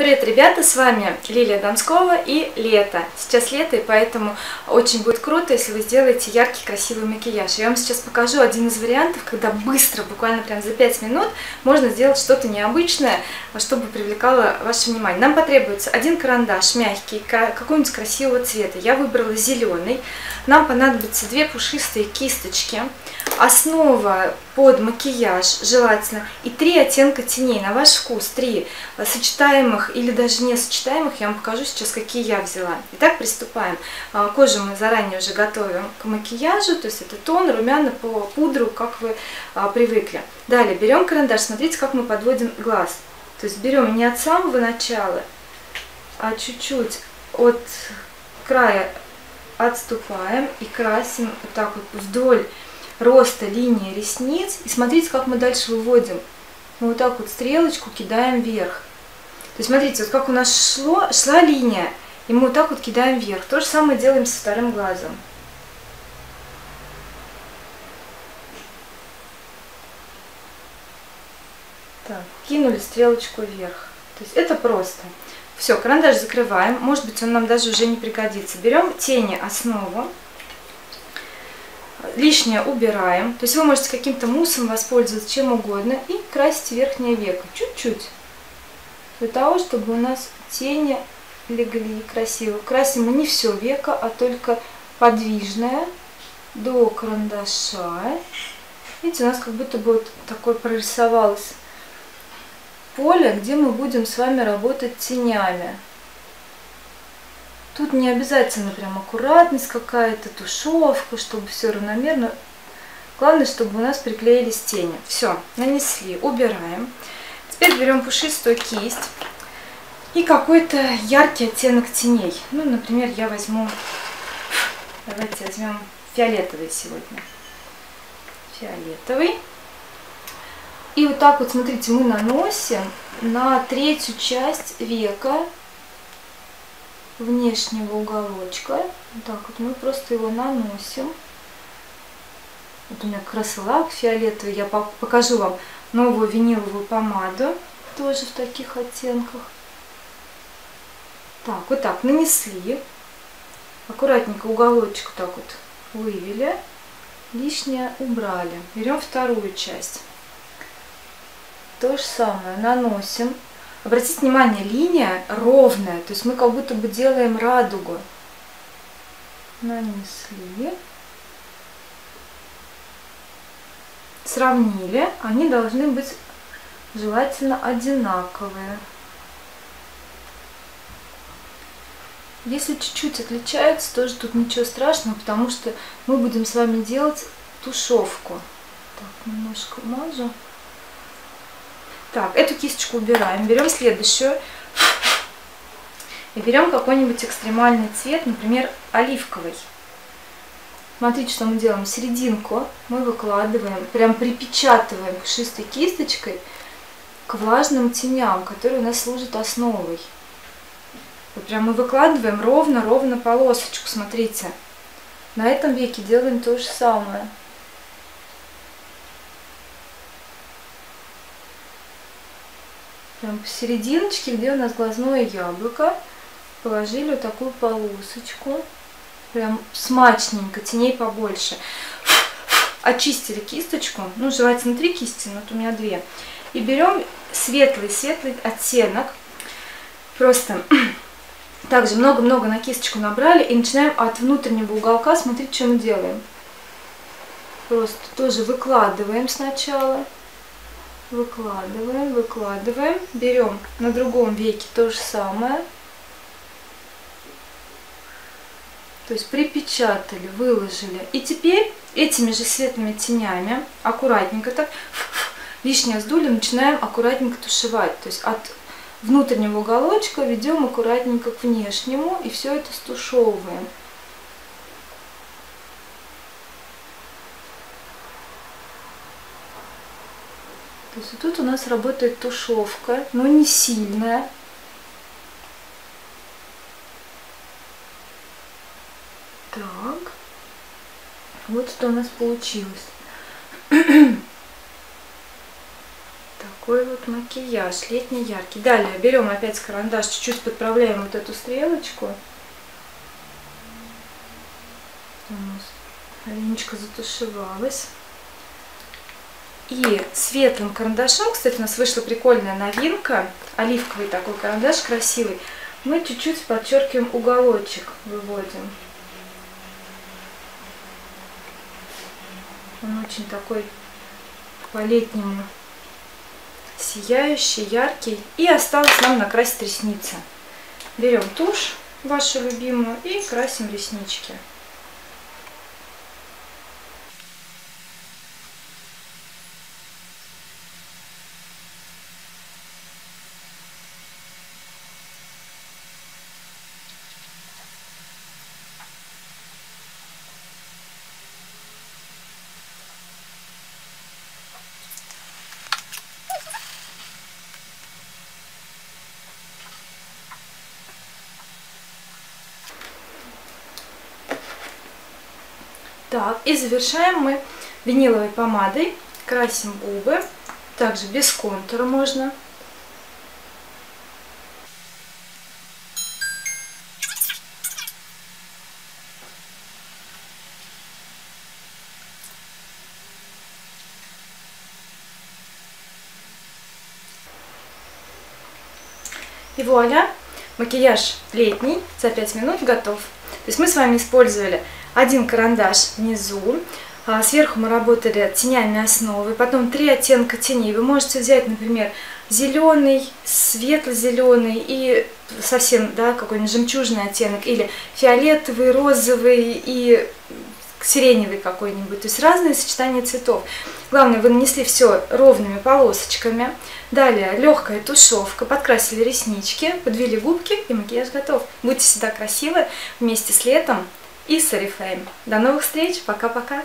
Привет, ребята, с вами Лилия Донскова и лето. Сейчас лето, и поэтому очень будет круто, если вы сделаете яркий, красивый макияж. Я вам сейчас покажу один из вариантов, когда быстро, буквально прям за 5 минут, можно сделать что-то необычное, чтобы привлекало ваше внимание. Нам потребуется один карандаш мягкий, какого-нибудь красивого цвета. Я выбрала зеленый. Нам понадобятся две пушистые кисточки, основа под макияж желательно и три оттенка теней на ваш вкус, три сочетаемых или даже несочетаемых, я вам покажу сейчас, какие я взяла. Итак, приступаем. А, кожу мы заранее уже готовим к макияжу, то есть это тон, румяна по пудру, как вы а, привыкли. Далее берем карандаш, смотрите, как мы подводим глаз. То есть берем не от самого начала, а чуть-чуть от края отступаем и красим вот так вот вдоль роста линии ресниц. И смотрите, как мы дальше выводим. Мы вот так вот стрелочку кидаем вверх. То есть смотрите, вот как у нас шло, шла линия, и мы вот так вот кидаем вверх. То же самое делаем со вторым глазом. Так, кинули стрелочку вверх. То есть это просто. Все, карандаш закрываем. Может быть, он нам даже уже не пригодится. Берем тени основу. Лишнее убираем. То есть вы можете каким-то муссом воспользоваться, чем угодно. И красить верхнее веко. Чуть-чуть. Для того, чтобы у нас тени легли красиво. Красим мы не все веко, а только подвижное до карандаша. Видите, у нас как будто бы вот такое прорисовалось поле, где мы будем с вами работать тенями. Тут не обязательно прям аккуратность какая-то, тушевка, чтобы все равномерно. Главное, чтобы у нас приклеились тени. Все, нанесли, убираем. Теперь берем пушистую кисть и какой-то яркий оттенок теней. Ну, например, я возьму, давайте возьмем фиолетовый сегодня. Фиолетовый. И вот так вот, смотрите, мы наносим на третью часть века внешнего уголочка. Вот так вот мы просто его наносим. Вот у меня как раз лак фиолетовый. Я покажу вам новую виниловую помаду, тоже в таких оттенках. Так, вот так нанесли. Аккуратненько уголочек так вот вывели. Лишнее убрали. Берем вторую часть. То же самое наносим. Обратите внимание, линия ровная, то есть мы как будто бы делаем радугу. Нанесли. Сравнили. Они должны быть желательно одинаковые. Если чуть-чуть отличаются, тоже тут ничего страшного, потому что мы будем с вами делать тушевку. Так, немножко мажу. Так, эту кисточку убираем. Берем следующую. И берем какой-нибудь экстремальный цвет, например, оливковый. Смотрите, что мы делаем. Серединку мы выкладываем, прям припечатываем пушистой кисточкой к влажным теням, которые у нас служат основой. Вот прям мы выкладываем ровно-ровно полосочку, смотрите. На этом веке делаем то же самое. прям посерединочке, где у нас глазное яблоко, положили вот такую полосочку. Прям смачненько, теней побольше. Очистили кисточку, ну желательно три кисти, но вот у меня две. И берем светлый-светлый оттенок. Просто также много-много на кисточку набрали и начинаем от внутреннего уголка смотреть, что мы делаем. Просто тоже выкладываем сначала выкладываем, выкладываем, берем на другом веке то же самое, то есть припечатали, выложили. И теперь этими же светлыми тенями аккуратненько так лишнее сдули, начинаем аккуратненько тушевать. То есть от внутреннего уголочка ведем аккуратненько к внешнему и все это стушевываем. То есть тут у нас работает тушевка, но не сильная. Так. Вот что у нас получилось. так, такой вот макияж, летний яркий. Далее берем опять карандаш, чуть-чуть подправляем вот эту стрелочку. У нас Алиночка затушевалась. И светлым карандашом, кстати, у нас вышла прикольная новинка, оливковый такой карандаш красивый, мы чуть-чуть подчеркиваем уголочек, выводим. Он очень такой по-летнему сияющий, яркий. И осталось нам накрасить ресницы. Берем тушь вашу любимую и красим реснички. Так, и завершаем мы виниловой помадой. Красим губы. Также без контура можно. И вуаля, макияж летний за 5 минут готов. То есть мы с вами использовали один карандаш внизу, а сверху мы работали тенями основы, потом три оттенка теней. Вы можете взять, например, зеленый, светло-зеленый и совсем, да, какой-нибудь жемчужный оттенок, или фиолетовый, розовый и сиреневый какой-нибудь, то есть разные сочетания цветов. Главное, вы нанесли все ровными полосочками. Далее легкая тушевка, подкрасили реснички, подвели губки и макияж готов. Будьте всегда красивы вместе с летом и с Oriflame. До новых встреч, пока-пока!